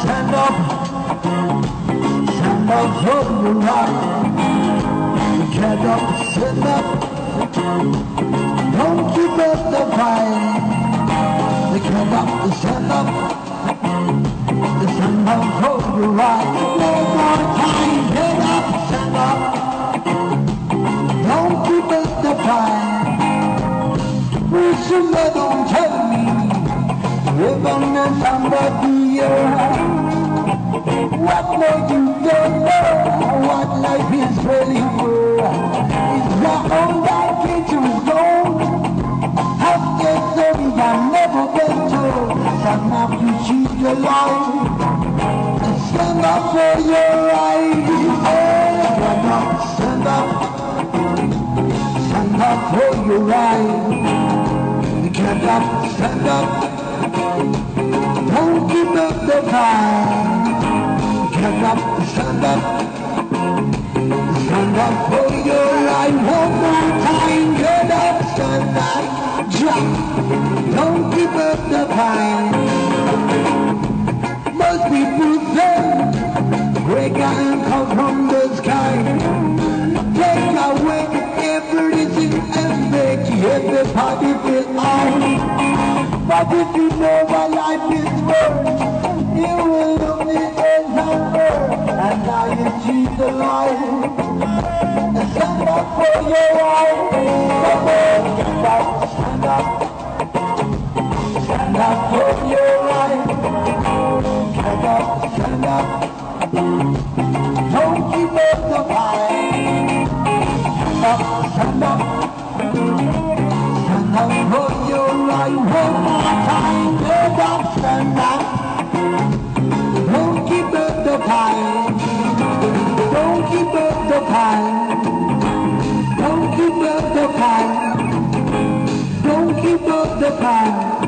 stand up, stand up for your right. Get up, stand up, don't keep up the fight. Get up, stand up, stand up for your right. No more time, get up, stand up, don't keep up the fight. We should don't tell me, even if I'm Made you know what life is really worth? It's your own that you wrong. Have get them that never been told. Some of you cheat your life. Stand up for your right. Stand up, stand up. Stand up for your right. Get up, stand up. Don't give up the fight. Get up, stand up. Stand up for your life one more time. Get up, stand up. Jump. Don't give up the fight. Most people say we can come from the sky. Take away everything and make everybody feel alright. But if you know what life is worth, you cheat the life. Stand up for your right. Come on, stand up, stand up. Stand up for your right. Stand up, stand up. Don't give up the fight. Stand up. Up. Don't give up the fight. Don't give up the fight.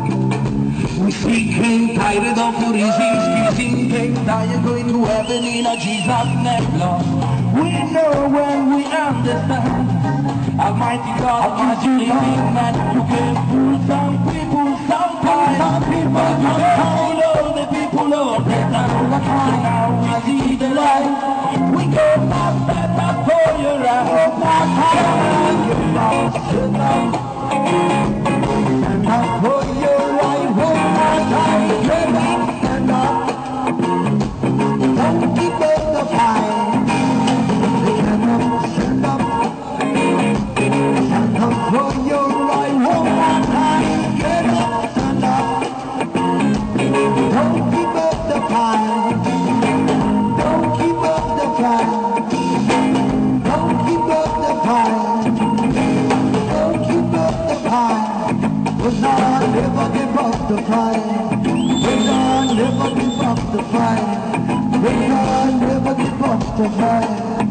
We clean, tired of the reasons, kissing cake, dying, going to heaven in a Jesus' name, Lord. We know when we understand. Almighty God, Almighty living man, you can fool some people sometimes. Some people, you can fool all the people of the town. So now we see the light. We fight. Don't give up the fight. We'll not never give up the fight. We'll not never give up the fight. We'll not never give up the fight.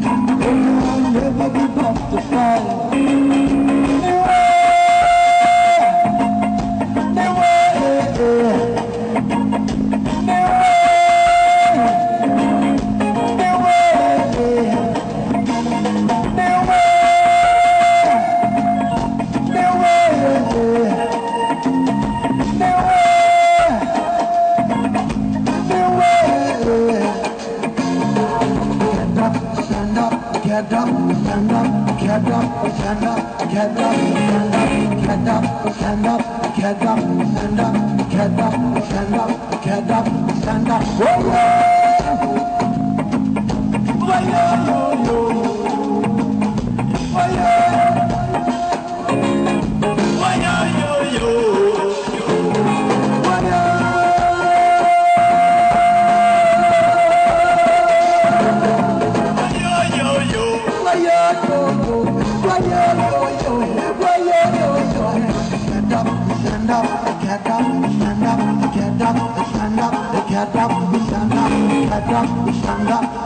Get up, stand up, get up, stand up, get up, stand up, get up, stand up, get up, stand up, get up, stand up. Whoa! Up, stand up, get up, stand up, get up, stand up, get up, stand up, get up, stand up,